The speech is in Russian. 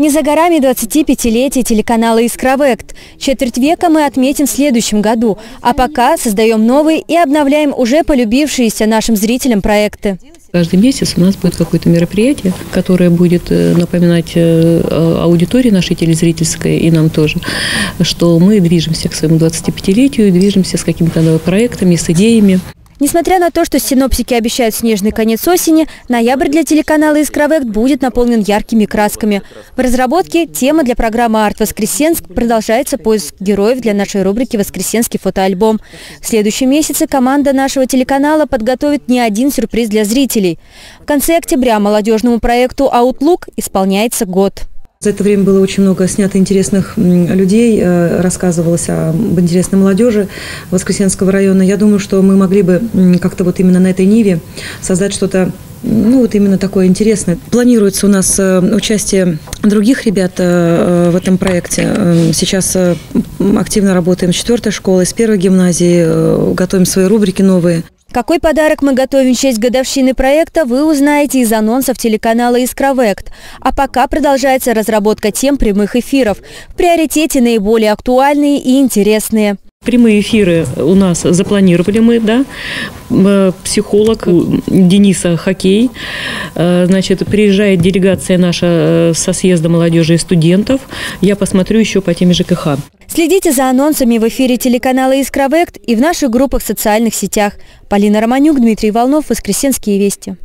Не за горами 25-летие телеканала «Искровект». Четверть века мы отметим в следующем году, а пока создаем новые и обновляем уже полюбившиеся нашим зрителям проекты. Каждый месяц у нас будет какое-то мероприятие, которое будет э, напоминать э, аудитории нашей телезрительской и нам тоже, что мы движемся к своему 25-летию, движемся с какими-то проектами, с идеями. Несмотря на то, что синоптики обещают снежный конец осени, ноябрь для телеканала «Искровект» будет наполнен яркими красками. В разработке тема для программы «Арт Воскресенск» продолжается поиск героев для нашей рубрики «Воскресенский фотоальбом». В следующем месяце команда нашего телеканала подготовит не один сюрприз для зрителей. В конце октября молодежному проекту «Аутлук» исполняется год. За это время было очень много снято интересных людей, э, рассказывалось об интересной молодежи Воскресенского района. Я думаю, что мы могли бы как-то вот именно на этой ниве создать что-то ну, вот именно такое интересное. Планируется у нас э, участие других ребят э, в этом проекте. Сейчас активно работаем с четвертой школой, с первой гимназии, готовим свои рубрики новые. Какой подарок мы готовим в честь годовщины проекта, вы узнаете из анонсов телеканала «Искровект». А пока продолжается разработка тем прямых эфиров. В приоритете наиболее актуальные и интересные. Прямые эфиры у нас запланировали мы, да. Э, психолог Дениса Хоккей. Э, значит, приезжает делегация наша э, со съезда молодежи и студентов. Я посмотрю еще по теме ЖКХ. Следите за анонсами в эфире телеканала «Искровект» и в наших группах в социальных сетях. Полина Романюк, Дмитрий Волнов, «Воскресенские вести».